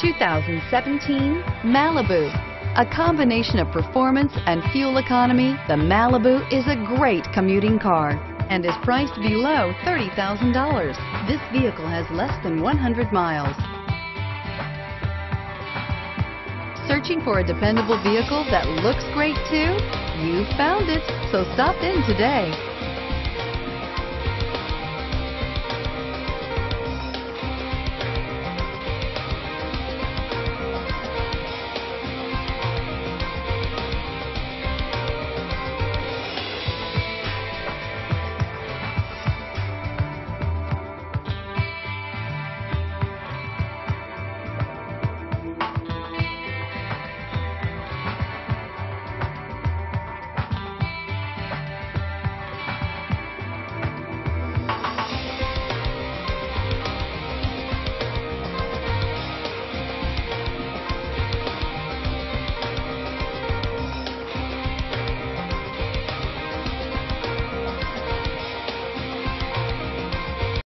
2017 Malibu. A combination of performance and fuel economy, the Malibu is a great commuting car and is priced below $30,000. This vehicle has less than 100 miles. Searching for a dependable vehicle that looks great too? You found it, so stop in today.